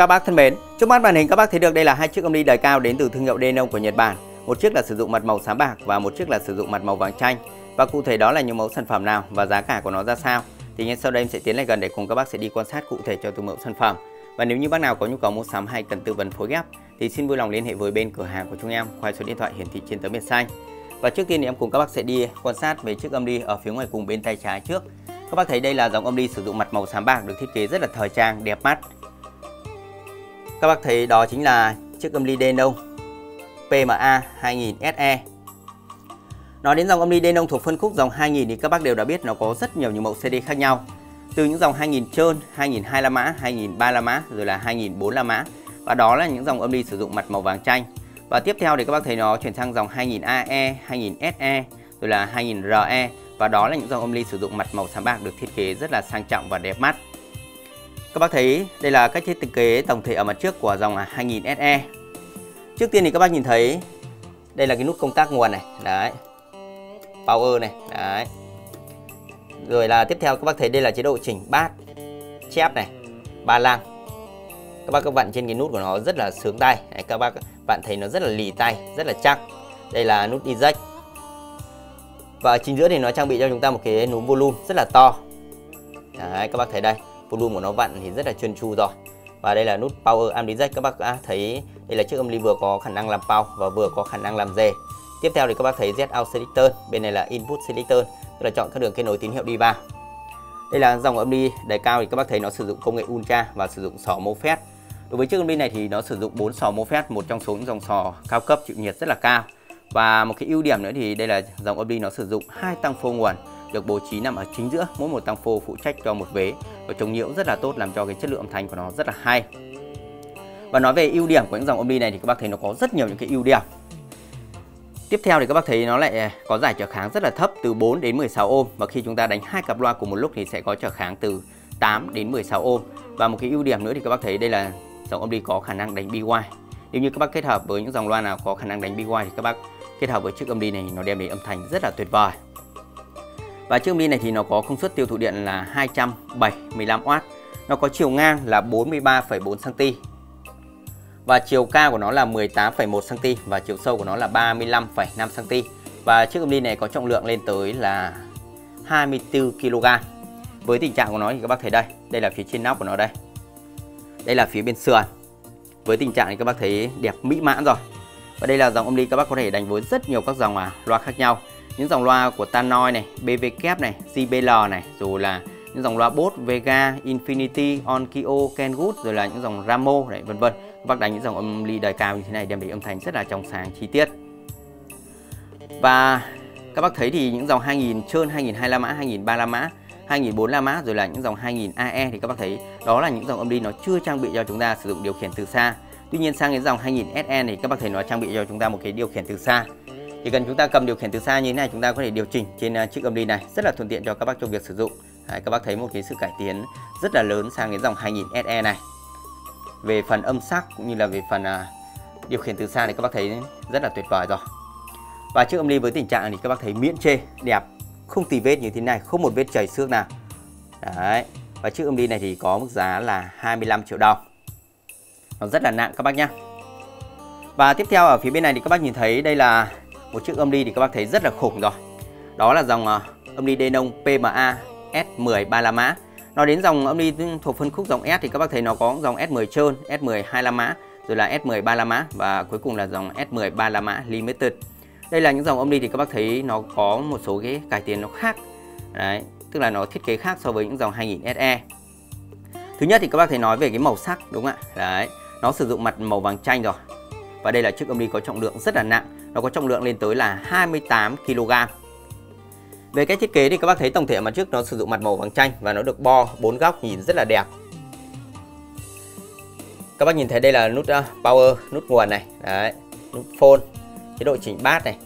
Các bác thân mến, trước mắt màn hình các bác thấy được đây là hai chiếc âm ly đời cao đến từ thương hiệu Denon của Nhật Bản. Một chiếc là sử dụng mặt màu xám bạc và một chiếc là sử dụng mặt màu vàng chanh. Và cụ thể đó là những mẫu sản phẩm nào và giá cả của nó ra sao thì ngay sau đây em sẽ tiến lại gần để cùng các bác sẽ đi quan sát cụ thể cho từng mẫu sản phẩm. Và nếu như bác nào có nhu cầu mua sắm hay cần tư vấn phối ghép thì xin vui lòng liên hệ với bên cửa hàng của chúng em qua số điện thoại hiển thị trên tấm biển xanh. Và trước tiên thì em cùng các bác sẽ đi quan sát về chiếc âm ly ở phía ngoài cùng bên tay trái trước. Các bác thấy đây là dòng âm ly sử dụng mặt màu xám bạc được thiết kế rất là thời trang, đẹp mắt. Các bác thấy đó chính là chiếc âm ly Denon PMA 2000 SE. Nói đến dòng âm ly Denon thuộc phân khúc dòng 2000 thì các bác đều đã biết nó có rất nhiều những mẫu CD khác nhau. Từ những dòng 2000 trơn, 2002 la mã, 2003 la mã rồi là 2004 la mã. Và đó là những dòng âm ly sử dụng mặt màu vàng chanh. Và tiếp theo thì các bác thấy nó chuyển sang dòng 2000 AE, 2000 SE rồi là 2000 RE và đó là những dòng âm ly sử dụng mặt màu xám bạc được thiết kế rất là sang trọng và đẹp mắt. Các bác thấy đây là cách thiết kế tổng thể ở mặt trước của dòng 2000 SE. Trước tiên thì các bác nhìn thấy đây là cái nút công tắc nguồn này, đấy. Power này, đấy. Rồi là tiếp theo các bác thấy đây là chế độ chỉnh bát, chép này, ba lang. Các bác các bạn trên cái nút của nó rất là sướng tay. Đấy, các bác bạn thấy nó rất là lì tay, rất là chắc. Đây là nút eject. Và ở chính giữa thì nó trang bị cho chúng ta một cái núm volume rất là to. Đấy, các bác thấy đây, volume của nó vặn thì rất là trơn tru rồi. Và đây là nút power amp eject các bác đã thấy đây là chiếc âm ly vừa có khả năng làm power và vừa có khả năng làm dề. Tiếp theo thì các bác thấy Z out selector, bên này là input selector, tức là chọn các đường kết nối tín hiệu đi vào. Đây là dòng âm ly đài cao thì các bác thấy nó sử dụng công nghệ ultra và sử dụng sò MOSFET. Đối với chiếc âm ly này thì nó sử dụng 4 sò MOSFET, một trong số những dòng sò cao cấp chịu nhiệt rất là cao. Và một cái ưu điểm nữa thì đây là dòng âm ly nó sử dụng hai tăng phô nguồn được bố trí nằm ở chính giữa, mỗi một tăng phô phụ trách cho một vế và chống nhiễu rất là tốt làm cho cái chất lượng âm thanh của nó rất là hay. Và nói về ưu điểm của những dòng âm này thì các bác thấy nó có rất nhiều những cái ưu điểm. Tiếp theo thì các bác thấy nó lại có giải trở kháng rất là thấp từ 4 đến 16 ohm và khi chúng ta đánh hai cặp loa cùng một lúc thì sẽ có trở kháng từ 8 đến 16 ohm. Và một cái ưu điểm nữa thì các bác thấy đây là dòng âm có khả năng đánh BY. Nếu như các bác kết hợp với những dòng loa nào có khả năng đánh BY thì các bác kết hợp với chiếc âm đi này nó đem đến âm thanh rất là tuyệt vời. Và chiếc âm này thì nó có công suất tiêu thụ điện là 275W. Nó có chiều ngang là 43,4 cm và chiều cao của nó là 18,1 cm và chiều sâu của nó là 35,5 cm. Và chiếc âm ly này có trọng lượng lên tới là 24 kg. Với tình trạng của nó thì các bác thấy đây, đây là phía trên nóc của nó đây. Đây là phía bên sườn. Với tình trạng thì các bác thấy đẹp mỹ mãn rồi. Và đây là dòng âm ly các bác có thể đánh với rất nhiều các dòng à, loa khác nhau. Những dòng loa của Tannoy này, BV Kép này, JBL này, rồi là những dòng loa Bose, Vega, Infinity, Onkyo, Kenwood rồi là những dòng Ramo này vân vân. Các bác đánh những dòng âm ly đời cao như thế này đem đến âm thanh rất là trong sáng chi tiết. Và các bác thấy thì những dòng 2000 trơn, 2002 la mã, 2003 la mã, 2004 la mã rồi là những dòng 2000 AE thì các bác thấy đó là những dòng âm ly nó chưa trang bị cho chúng ta sử dụng điều khiển từ xa. Tuy nhiên sang đến dòng 2000 SE thì các bác thấy nó trang bị cho chúng ta một cái điều khiển từ xa. Chỉ cần chúng ta cầm điều khiển từ xa như thế này chúng ta có thể điều chỉnh trên à, chiếc âm ly này rất là thuận tiện cho các bác trong việc sử dụng. Đấy, các bác thấy một cái sự cải tiến rất là lớn sang cái dòng 2000 SE này. Về phần âm sắc cũng như là về phần à, điều khiển từ xa thì các bác thấy rất là tuyệt vời rồi. Và chiếc âm ly với tình trạng thì các bác thấy miễn chê, đẹp, không tì vết như thế này, không một vết chảy xước nào. Đấy. Và chiếc âm ly này thì có mức giá là 25 triệu đồng. Nó rất là nặng các bác nhá. Và tiếp theo ở phía bên này thì các bác nhìn thấy đây là một chiếc âm ly thì các bác thấy rất là khủng rồi. Đó là dòng ờ, âm ly Denon PMA S10 ba la mã. Nói đến dòng âm ly thuộc phân khúc dòng S thì các bác thấy nó có dòng S10 trơn, S10 2 la mã, rồi là S10 3 la mã và cuối cùng là dòng S10 3 la mã limited. Đây là những dòng âm ly thì các bác thấy nó có một số cái cải tiến nó khác. Đấy, tức là nó thiết kế khác so với những dòng 2000 SE. Thứ nhất thì các bác thấy nói về cái màu sắc đúng không ạ? Đấy, nó sử dụng mặt màu vàng chanh rồi. Và đây là chiếc âm ly có trọng lượng rất là nặng, nó có trọng lượng lên tới là 28 kg. Về cách thiết kế thì các bác thấy tổng thể mặt trước nó sử dụng mặt màu vàng chanh và nó được bo bốn góc nhìn rất là đẹp. Các bác nhìn thấy đây là nút ờ, power, nút nguồn này, đấy, nút phone, chế độ chỉnh bass này.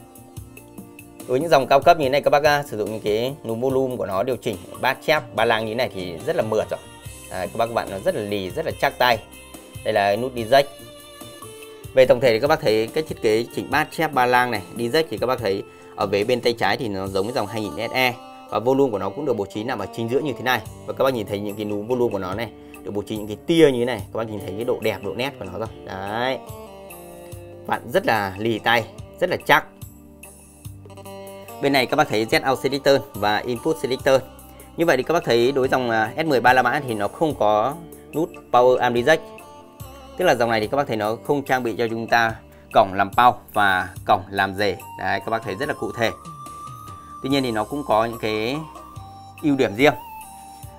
Với những dòng cao cấp như thế này các bác ờ, sử dụng những cái núm volume của nó điều chỉnh bass chép, ba lang như thế này thì rất là mượt rồi. Đấy, các bác các bạn nó rất là lì, rất là chắc tay. Đây là nút đi. Về tổng thể thì các bác thấy cái thiết kế chỉnh bát chép ba lang này, đi rách thì các bác thấy ở vế bên tay trái thì nó giống với dòng 2000 SE và volume của nó cũng được bố trí nằm ở chính giữa như thế này. Và các bác nhìn thấy những cái núm volume của nó này được bố trí những cái tia như thế này các bác nhìn thấy cái độ đẹp độ nét của nó rồi. Đấy. Vặn rất là lì tay rất là chắc. Bên này các bác thấy Z out selector và input selector. Như vậy thì các bác thấy đối dòng à, S13 La Mã thì nó không có nút power arm reject tức là dòng này thì các bác thấy nó không trang bị cho chúng ta cổng làm bao và cổng làm rể đấy, các bác thấy rất là cụ thể. Tuy nhiên thì nó cũng có những cái ưu điểm riêng.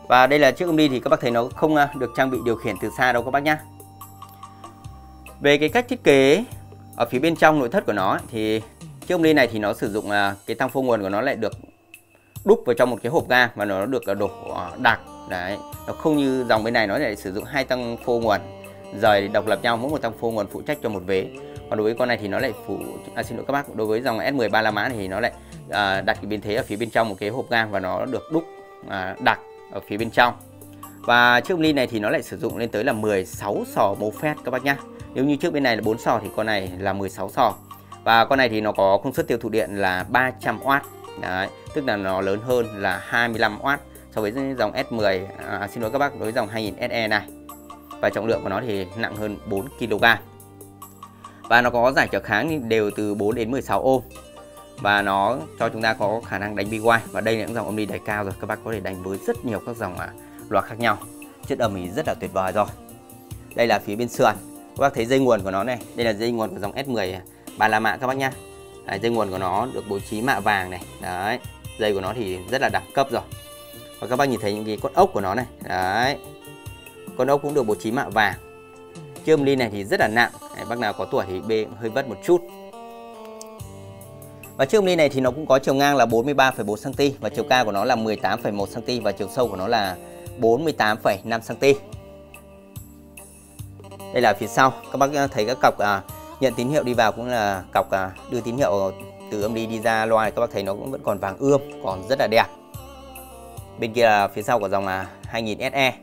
Và đây là chiếc âm ly thì các bác thấy nó không à, được trang bị điều khiển từ xa đâu các bác nhá. Về cái cách thiết kế ở phía bên trong nội thất của nó thì chiếc âm ly này thì nó sử dụng à, cái tăng phô nguồn của nó lại được đúc vào trong một cái hộp ga và nó được à, đổ đặc đấy, nó không như dòng bên này nó lại sử dụng hai tăng phô nguồn rời độc lập nhau mỗi một tăng phô nguồn phụ trách cho một vế. Còn đối với con này thì nó lại phụ à, xin lỗi các bác đối với dòng S13 La Mã thì nó lại à, đặt cái biến thế ở phía bên trong một cái hộp gang và nó được đúc à, đặc ở phía bên trong. Và chiếc ly này thì nó lại sử dụng lên tới là 16 sò mô phét các bác nhá. Nếu như trước bên này là 4 sò thì con này là 16 sò. Và con này thì nó có công suất tiêu thụ điện là 300W Đấy, tức là nó lớn hơn là 25W so với dòng S10 à, xin lỗi các bác đối với dòng 2000 SE này và trọng lượng của nó thì nặng hơn 4 kg. Và nó có giải trở kháng đều từ 4 đến 16 ôm và nó cho chúng ta có khả năng đánh BY và đây là những dòng âm đi đẩy cao rồi các bác có thể đánh với rất nhiều các dòng à, khác nhau. Chất âm thì rất là tuyệt vời rồi. Đây là phía bên sườn. Các bác thấy dây nguồn của nó này đây là dây nguồn của dòng S10 à, ba la mạ các bác nhá. Đấy, dây nguồn của nó được bố trí mạ vàng này. Đấy dây của nó thì rất là đẳng cấp rồi. Và các bác nhìn thấy những cái con ốc của nó này. Đấy con ốc cũng được bố trí mạ vàng chiếc ly này thì rất là nặng đấy, bác nào có tuổi thì bê hơi vất một chút và chiếc ly này thì nó cũng có chiều ngang là 43,4 cm và chiều cao của nó là 18,1 cm và chiều sâu của nó là 48,5 cm. Đây là phía sau, các bác thấy các cọc à, nhận tín hiệu đi vào cũng là cọc à, đưa tín hiệu từ âm ly đi ra loa các bác thấy nó cũng vẫn còn vàng ươm, còn rất là đẹp. Bên kia là phía sau của dòng là 2000 SE.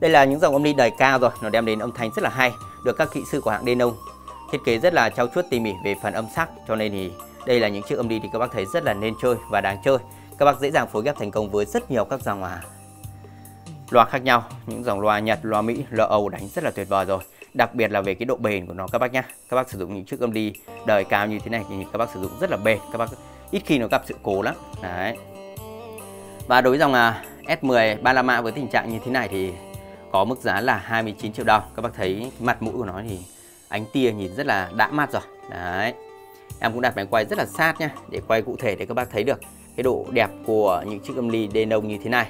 Đây là những dòng âm ly đời cao rồi, nó đem đến âm thanh rất là hay, được các kỹ sư của hãng Denon thiết kế rất là trau chuốt tỉ mỉ về phần âm sắc cho nên thì đây là những chiếc âm ly thì các bác thấy rất là nên chơi và đáng chơi. Các bác dễ dàng phối ghép thành công với rất nhiều các dòng à, loa khác nhau những dòng loa Nhật, loa Mỹ, loa Âu đánh rất là tuyệt vời rồi. Đặc biệt là về cái độ bền của nó các bác nhá các bác sử dụng những chiếc âm ly đời cao như thế này thì các bác sử dụng rất là bền các bác ít khi nó gặp sự cố lắm. Đấy. Và đối với dòng à, S10 ba la mã với tình trạng như thế này thì có mức giá là 29 triệu đồng. Các bác thấy mặt mũi của nó thì ánh tia nhìn rất là đã mắt rồi. Đấy. Em cũng đặt máy quay rất là sát nhá, để quay cụ thể để các bác thấy được cái độ đẹp của những chiếc âm ly Denon như thế này.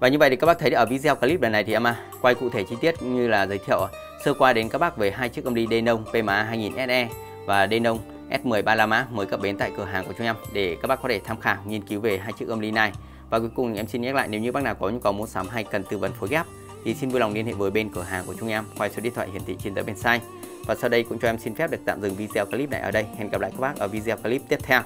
Và như vậy thì các bác thấy ở video clip lần này thì em à, quay cụ thể chi tiết như là giới thiệu sơ qua đến các bác về hai chiếc âm ly Denon PMA 2000 SE và Denon S10 ba la mã mới cập bến tại cửa hàng của chúng em để các bác có thể tham khảo, nghiên cứu về hai chiếc âm ly này. Và cuối cùng em xin nhắc lại, nếu như bác nào có nhu cầu mua sắm hay cần tư vấn phối ghép thì xin vui lòng liên hệ với bên cửa hàng của chúng em qua số điện thoại hiển thị trên tờ bên sai. Và sau đây cũng cho em xin phép được tạm dừng video clip này ở đây. Hẹn gặp lại các bác ở video clip tiếp theo.